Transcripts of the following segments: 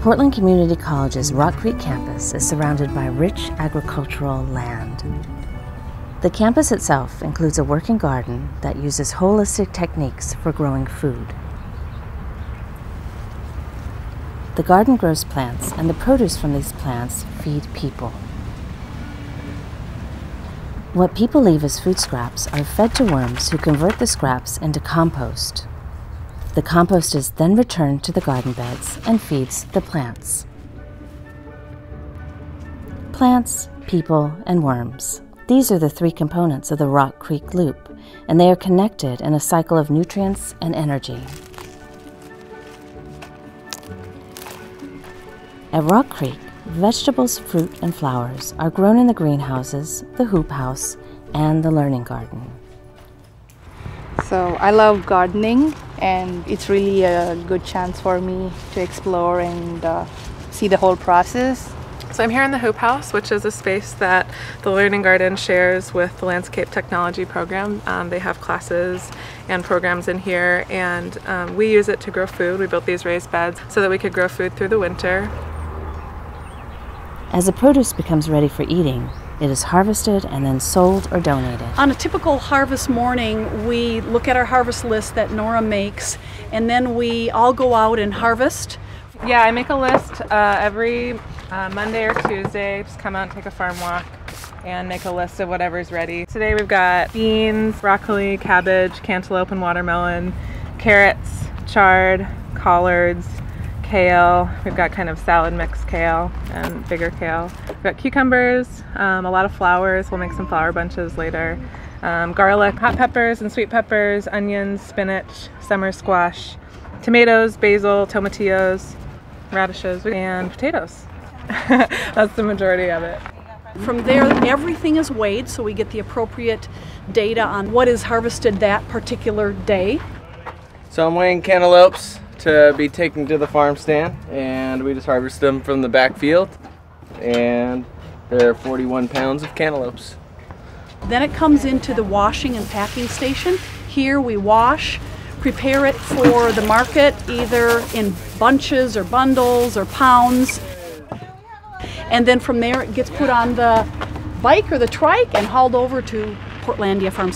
Portland Community College's Rock Creek campus is surrounded by rich agricultural land. The campus itself includes a working garden that uses holistic techniques for growing food. The garden grows plants, and the produce from these plants feed people. What people leave as food scraps are fed to worms who convert the scraps into compost. The compost is then returned to the garden beds and feeds the plants. Plants, people, and worms. These are the three components of the Rock Creek Loop, and they are connected in a cycle of nutrients and energy. At Rock Creek, vegetables, fruit, and flowers are grown in the greenhouses, the hoop house, and the learning garden. So I love gardening and it's really a good chance for me to explore and uh, see the whole process. So I'm here in the Hoop House, which is a space that the Learning Garden shares with the Landscape Technology Program. Um, they have classes and programs in here and um, we use it to grow food. We built these raised beds so that we could grow food through the winter. As the produce becomes ready for eating, it is harvested and then sold or donated. On a typical harvest morning, we look at our harvest list that Nora makes, and then we all go out and harvest. Yeah, I make a list uh, every uh, Monday or Tuesday. Just come out and take a farm walk and make a list of whatever's ready. Today we've got beans, broccoli, cabbage, cantaloupe and watermelon, carrots, chard, collards, kale. We've got kind of salad mix kale and bigger kale. We've got cucumbers, um, a lot of flowers. We'll make some flower bunches later. Um, garlic, hot peppers and sweet peppers, onions, spinach, summer squash, tomatoes, basil, tomatillos, radishes, and potatoes. That's the majority of it. From there, everything is weighed so we get the appropriate data on what is harvested that particular day. So I'm weighing cantaloupes to be taken to the farm stand and we just harvest them from the back field and they're 41 pounds of cantaloupes. Then it comes into the washing and packing station. Here we wash, prepare it for the market either in bunches or bundles or pounds. And then from there it gets put on the bike or the trike and hauled over to Portlandia Farm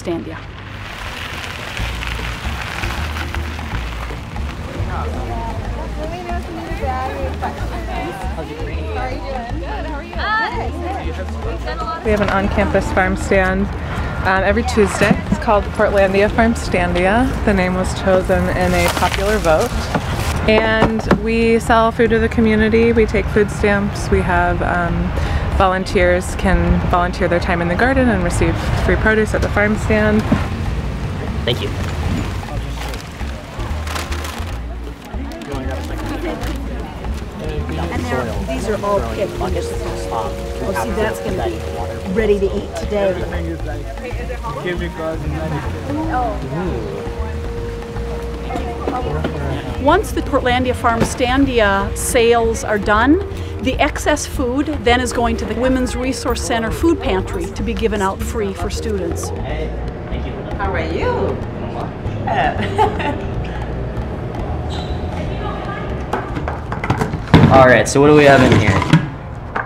We have an on-campus farm stand um, every Tuesday. It's called Portlandia Farm Standia. The name was chosen in a popular vote. And we sell food to the community. We take food stamps. We have um, volunteers can volunteer their time in the garden and receive free produce at the farm stand. Thank you. And these are all picked. in this spot. Oh, see, that's going to be ready to eat today. Once the Portlandia Farm Standia sales are done, the excess food then is going to the Women's Resource Center food pantry to be given out free for students. Thank you. How are you? All right, so what do we have in here?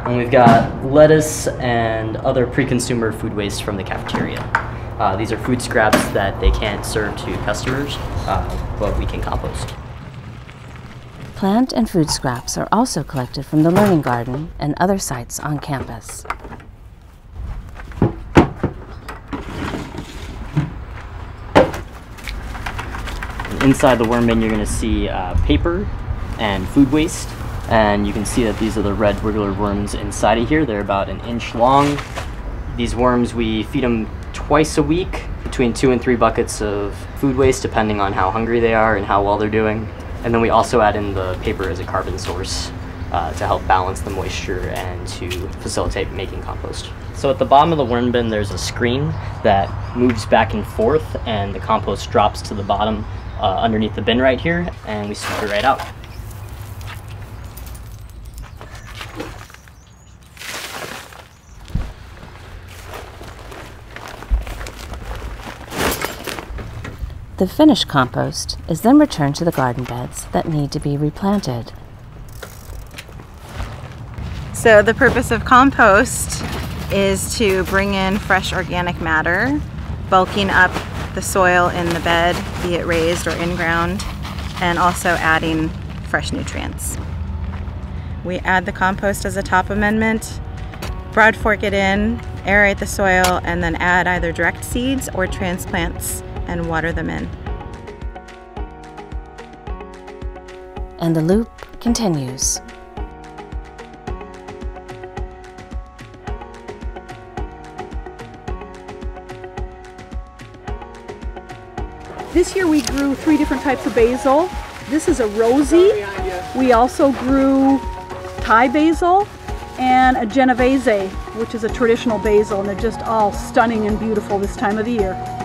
And we've got lettuce and other pre-consumer food waste from the cafeteria. Uh, these are food scraps that they can't serve to customers, uh, but we can compost. Plant and food scraps are also collected from the Learning Garden and other sites on campus. Inside the worm bin, you're going to see uh, paper and food waste, and you can see that these are the red wiggler worms inside of here. They're about an inch long. These worms, we feed them twice a week, between two and three buckets of food waste, depending on how hungry they are and how well they're doing. And then we also add in the paper as a carbon source uh, to help balance the moisture and to facilitate making compost. So at the bottom of the worm bin, there's a screen that moves back and forth, and the compost drops to the bottom uh, underneath the bin right here, and we scoop it right out. The finished compost is then returned to the garden beds that need to be replanted. So the purpose of compost is to bring in fresh organic matter, bulking up the soil in the bed, be it raised or in ground, and also adding fresh nutrients. We add the compost as a top amendment, broad fork it in, aerate the soil, and then add either direct seeds or transplants and water them in. And the loop continues. This year we grew three different types of basil. This is a rosy. We also grew Thai basil and a Genovese, which is a traditional basil, and they're just all stunning and beautiful this time of the year.